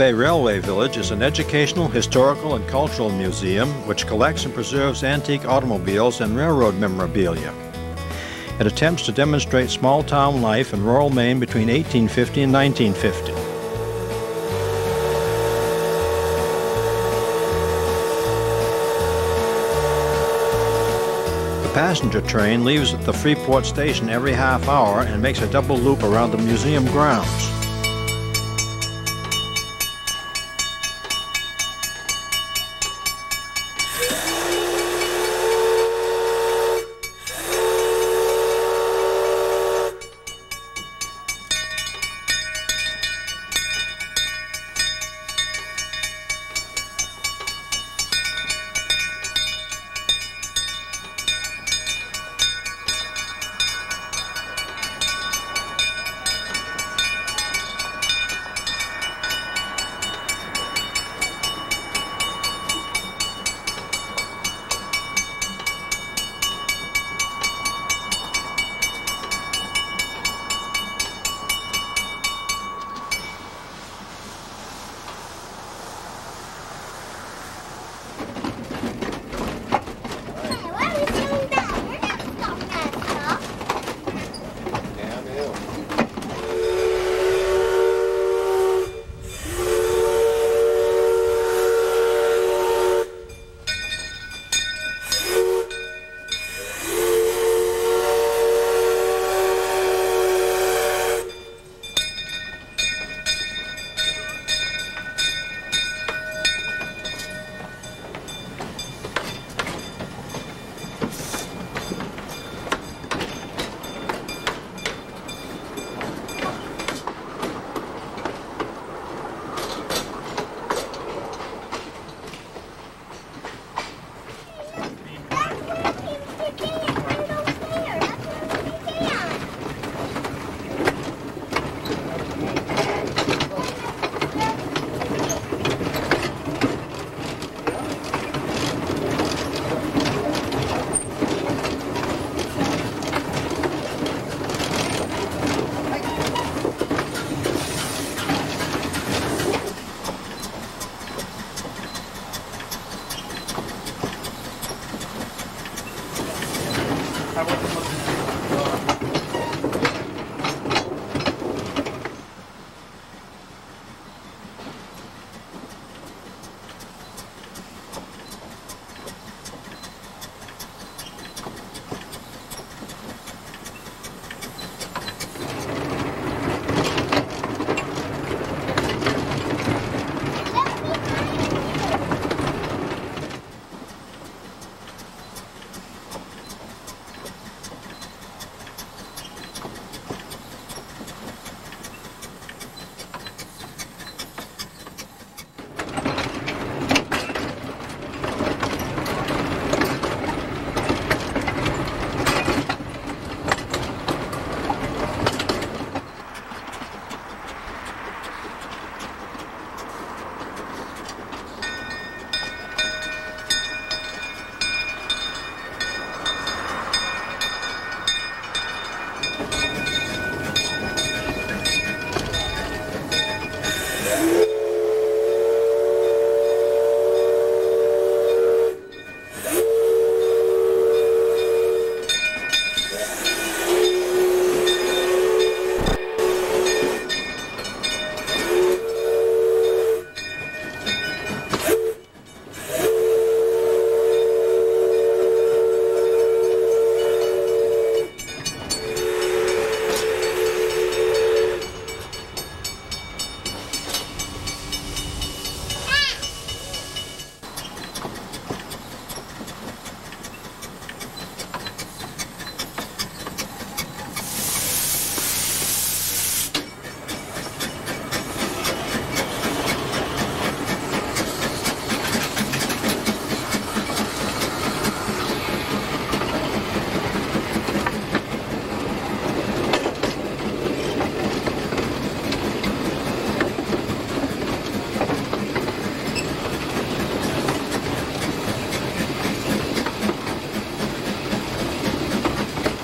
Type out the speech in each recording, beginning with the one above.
Bay Railway Village is an educational, historical, and cultural museum which collects and preserves antique automobiles and railroad memorabilia. It attempts to demonstrate small town life in rural Maine between 1850 and 1950. The passenger train leaves at the Freeport station every half hour and makes a double loop around the museum grounds.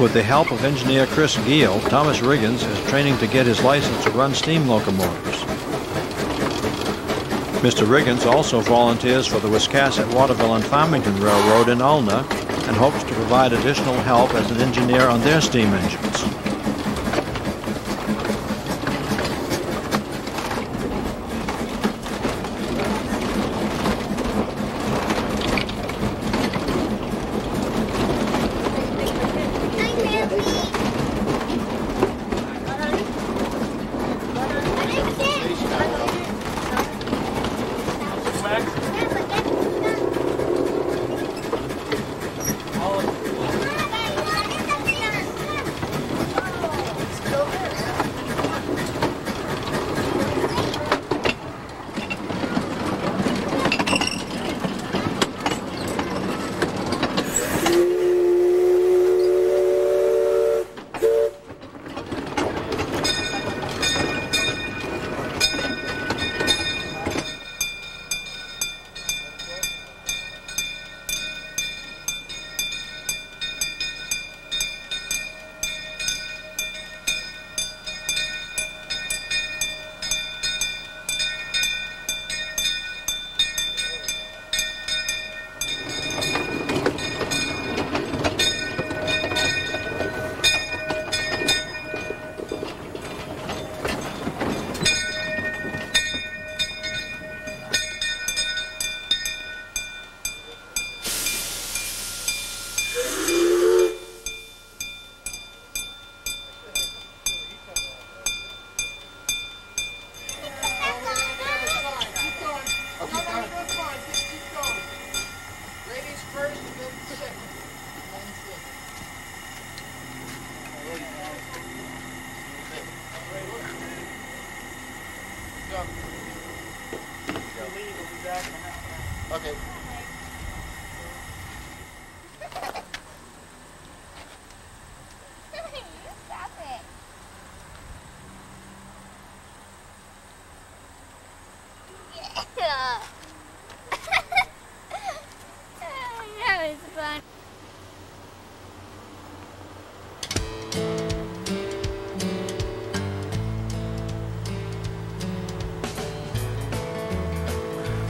With the help of engineer Chris Giel, Thomas Riggins is training to get his license to run steam locomotives. Mr. Riggins also volunteers for the Wiscasset, Waterville, and Farmington Railroad in Alna and hopes to provide additional help as an engineer on their steam engines.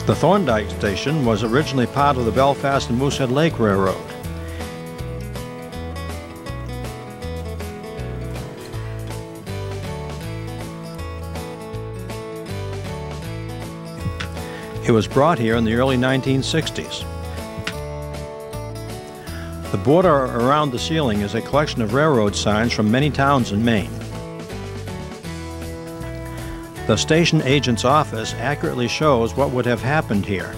The Thorndike Station was originally part of the Belfast and Moosehead Lake Railroad. It was brought here in the early 1960s. The border around the ceiling is a collection of railroad signs from many towns in Maine. The station agent's office accurately shows what would have happened here.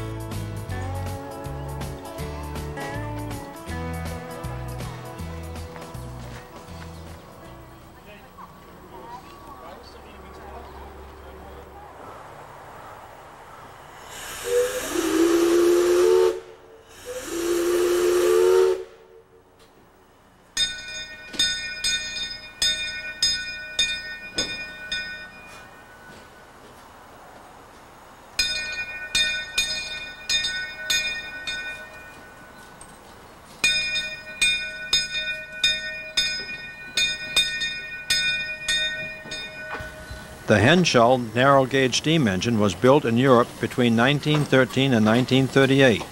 The Henschel narrow gauge steam engine was built in Europe between 1913 and 1938.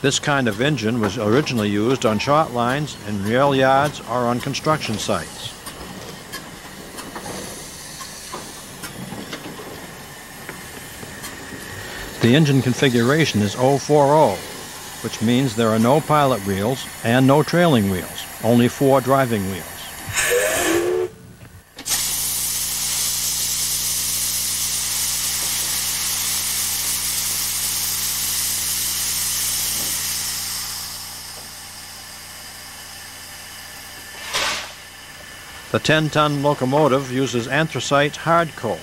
This kind of engine was originally used on short lines, in rail yards, or on construction sites. The engine configuration is 040, which means there are no pilot wheels and no trailing wheels, only four driving wheels. The 10-ton locomotive uses anthracite hard coal.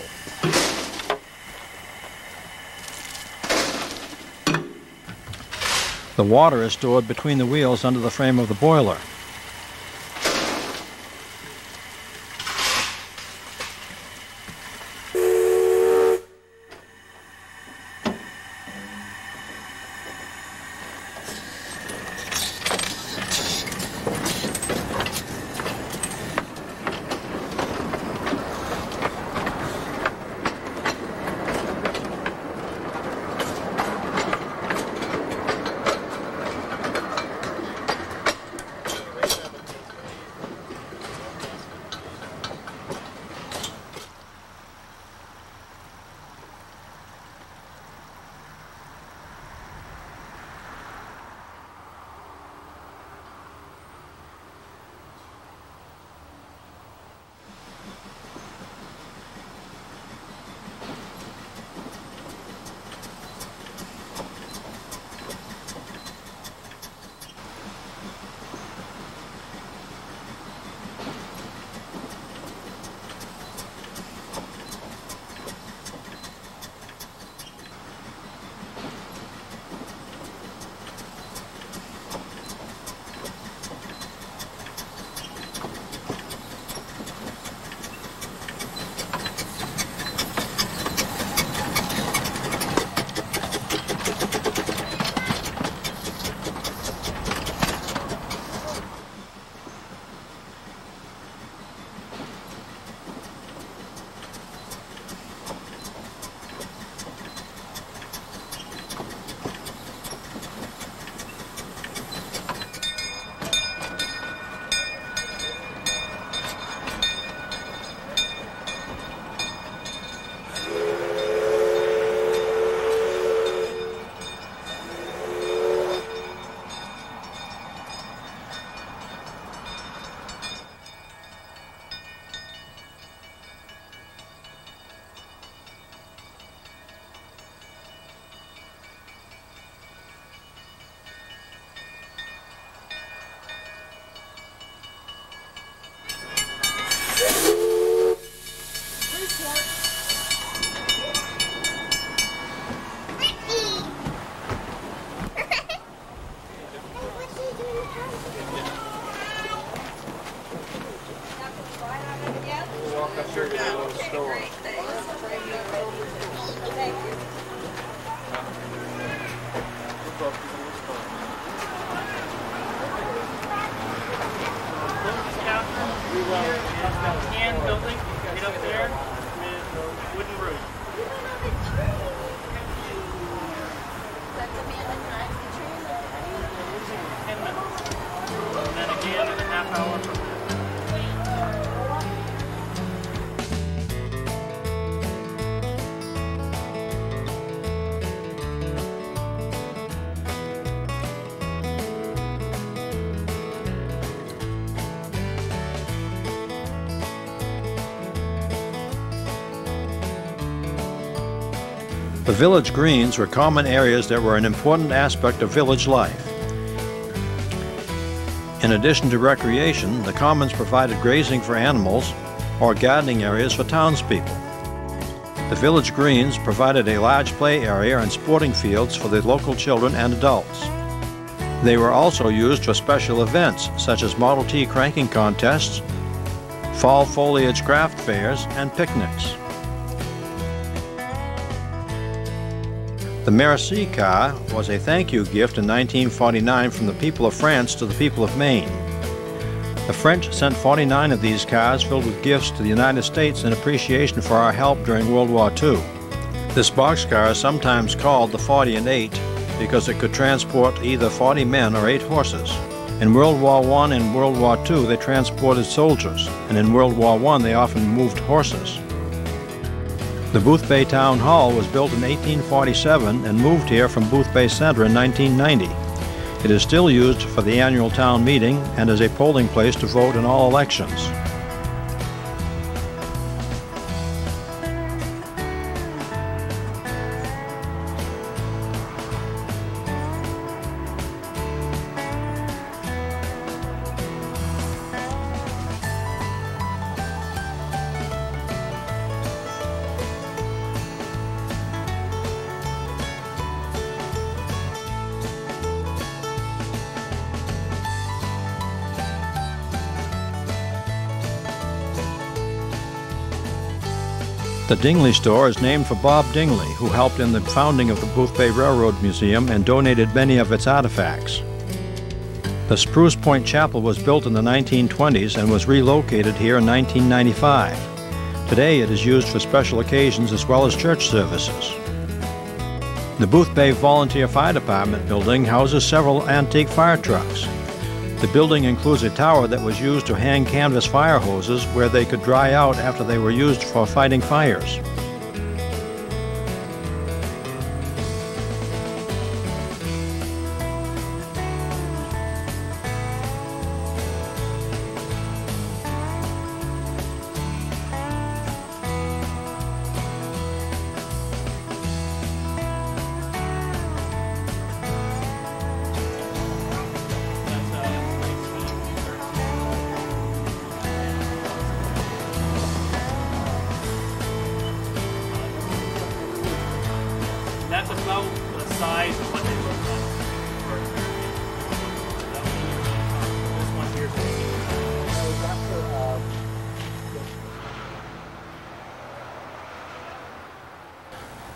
The water is stored between the wheels under the frame of the boiler. Here is the tan building right up there with wooden roof. And then again in a half hour from The village greens were common areas that were an important aspect of village life. In addition to recreation, the commons provided grazing for animals or gardening areas for townspeople. The village greens provided a large play area and sporting fields for the local children and adults. They were also used for special events such as Model T cranking contests, fall foliage craft fairs, and picnics. The Merci car was a thank you gift in 1949 from the people of France to the people of Maine. The French sent 49 of these cars filled with gifts to the United States in appreciation for our help during World War II. This boxcar is sometimes called the 40 and 8 because it could transport either 40 men or 8 horses. In World War I and World War II, they transported soldiers, and in World War I, they often moved horses. The Boothbay Town Hall was built in 1847 and moved here from Boothbay Center in 1990. It is still used for the annual town meeting and as a polling place to vote in all elections. The Dingley store is named for Bob Dingley, who helped in the founding of the Boothbay Railroad Museum and donated many of its artifacts. The Spruce Point Chapel was built in the 1920s and was relocated here in 1995. Today it is used for special occasions as well as church services. The Boothbay Volunteer Fire Department building houses several antique fire trucks. The building includes a tower that was used to hang canvas fire hoses where they could dry out after they were used for fighting fires.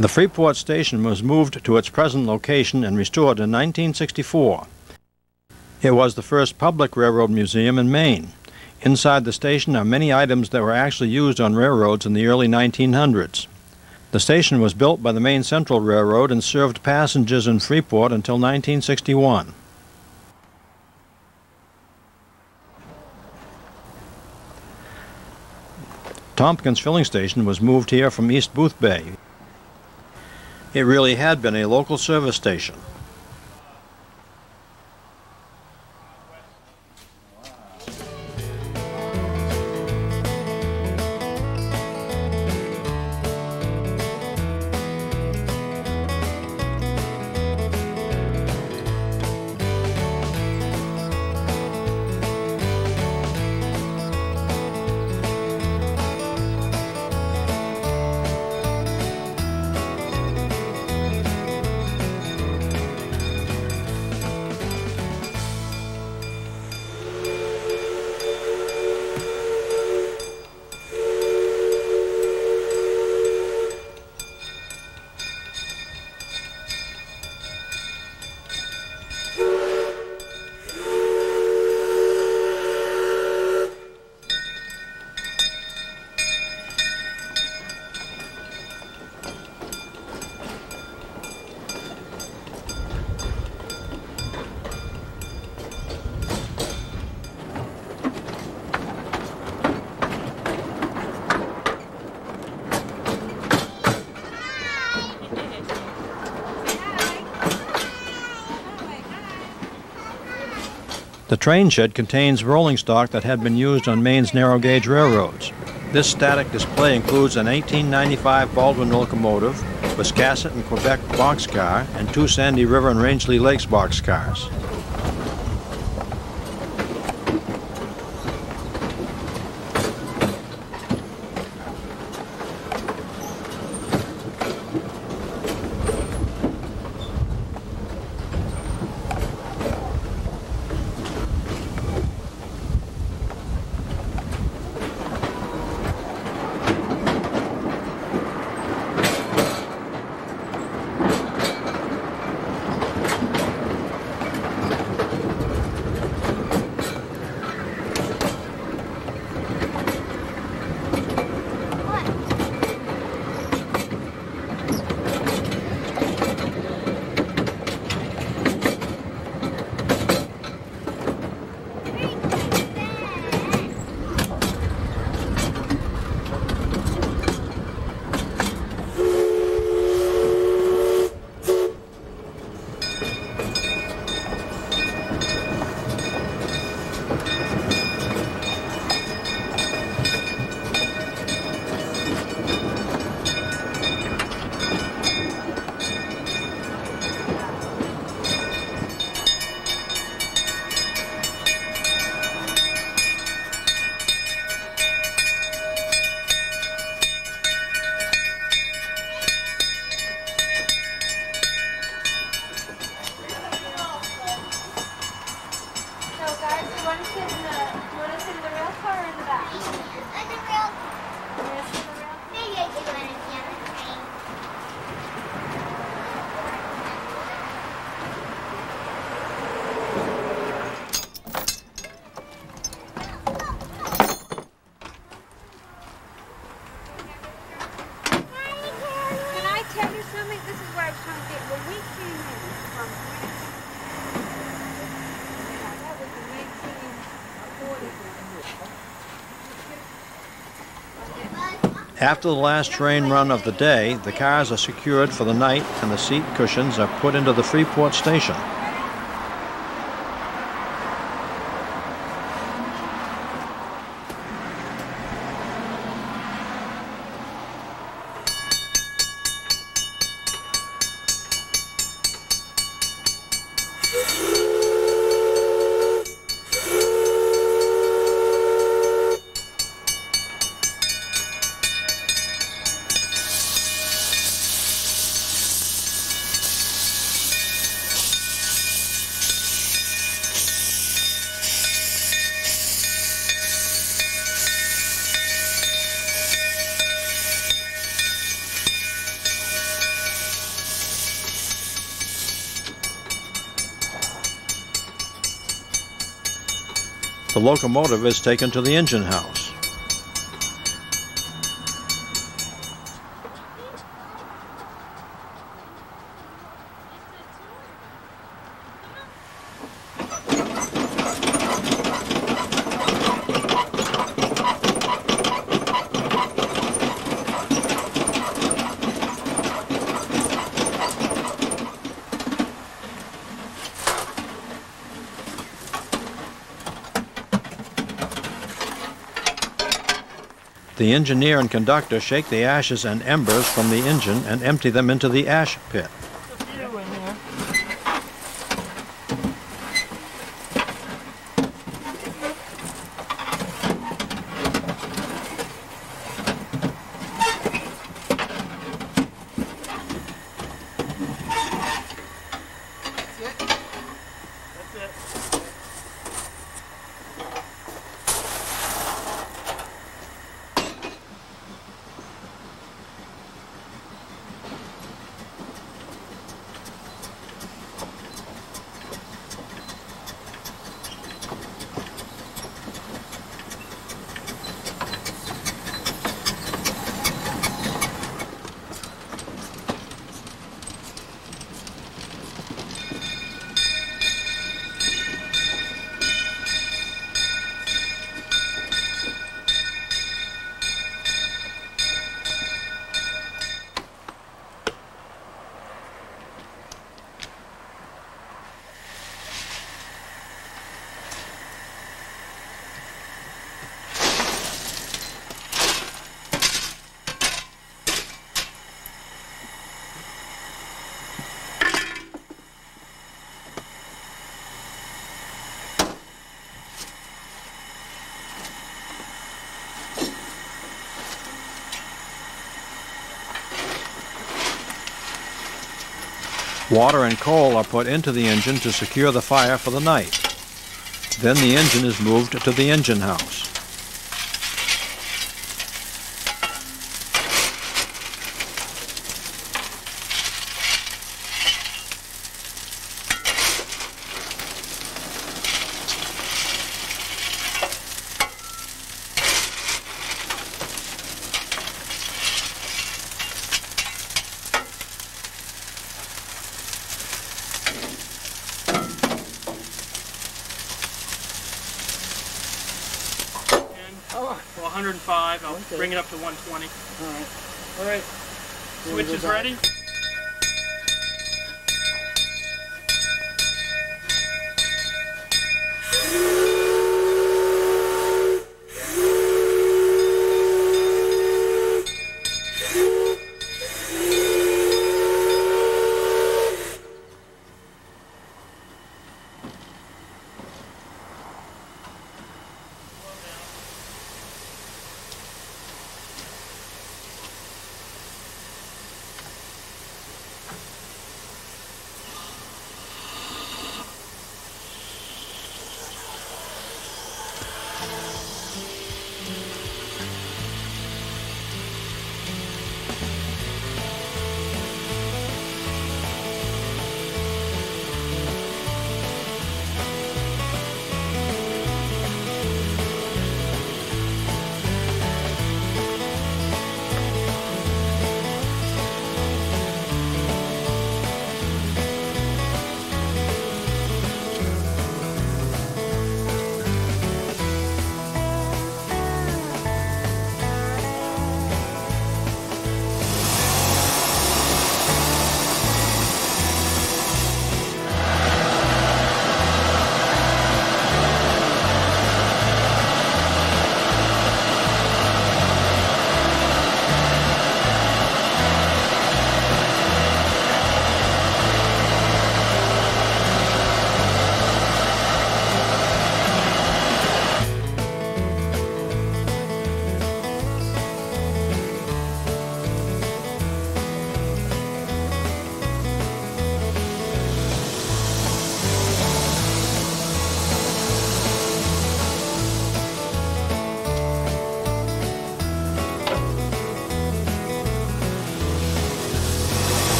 The Freeport station was moved to its present location and restored in 1964. It was the first public railroad museum in Maine. Inside the station are many items that were actually used on railroads in the early 1900s. The station was built by the Maine Central Railroad and served passengers in Freeport until 1961. Tompkins Filling Station was moved here from East Boothbay. It really had been a local service station. Train shed contains rolling stock that had been used on Maine's narrow gauge railroads. This static display includes an 1895 Baldwin locomotive, Wiscasset and Quebec boxcar, and two Sandy River and Rangeley Lakes boxcars. After the last train run of the day, the cars are secured for the night and the seat cushions are put into the Freeport station. Locomotive is taken to the engine house. The engineer and conductor shake the ashes and embers from the engine and empty them into the ash pit. Water and coal are put into the engine to secure the fire for the night. Then the engine is moved to the engine house. And for 105,